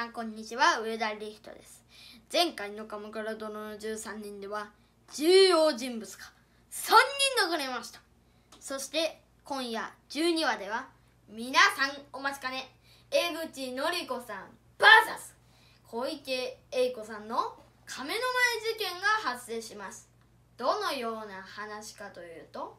さんこんにちは、上田リヒトです。前回の鎌倉殿の13人では、重要人物が3人残りました。そして、今夜12話では、皆さんお待ちかね、江口のり子さん VS 小池栄子さんの亀の前事件が発生します。どのような話かというと、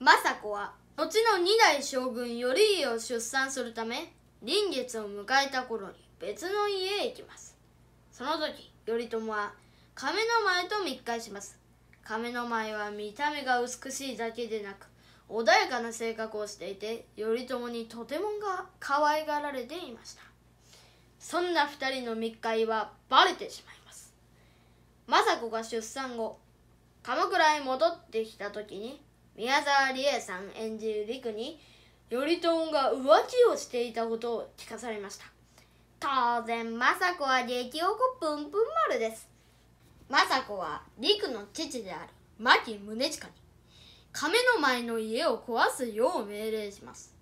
政子は後の二代将軍頼家を出産するため臨月を迎えた頃に別の家へ行きます。その時頼朝は亀の前と密会します。亀の前は見た目が美しいだけでなく穏やかな性格をしていて頼朝にとてもが可愛がられていました。そんな二人の密会はバレてしまいます。政子が出産後鎌倉へ戻ってきた時に宮沢りえさん演じる陸に頼朝が浮気をしていたことを聞かされました。当然政子は激おこぷんぷん丸です。政子は陸の父である牧宗近に亀の前の家を壊すよう命令します。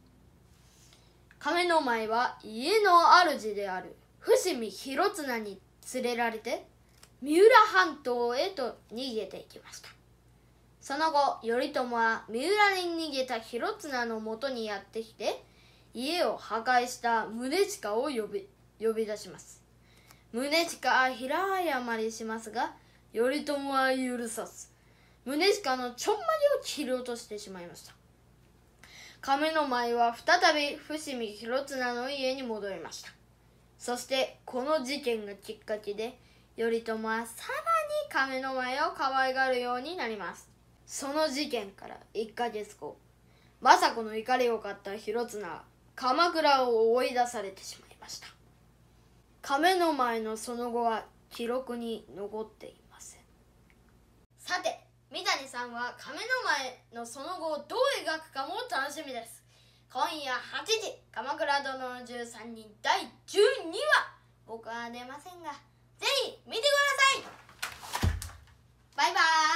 亀の前は家の主である伏見広綱に連れられて三浦半島へと逃げていきました。その後頼朝は三浦に逃げた広綱のもとにやってきて家を破壊した宗近を呼び呼び出します。宗近は平謝りしますが頼朝は許さず宗近のちょんまりを切り落としてしまいました。亀の前は再び伏見広綱の家に戻りました。そしてこの事件がきっかけで頼朝はさらに亀の前を可愛がるようになります。その事件から1ヶ月後政子の怒りを買った広綱は鎌倉を追い出されてしまいました。亀の前のその後は記録に残っていません。さて三谷さんは亀の前のその後をどう描くかも楽しみです。今夜8時「鎌倉殿の13人」第12話僕は出ませんがぜひ見てください。バイバイ。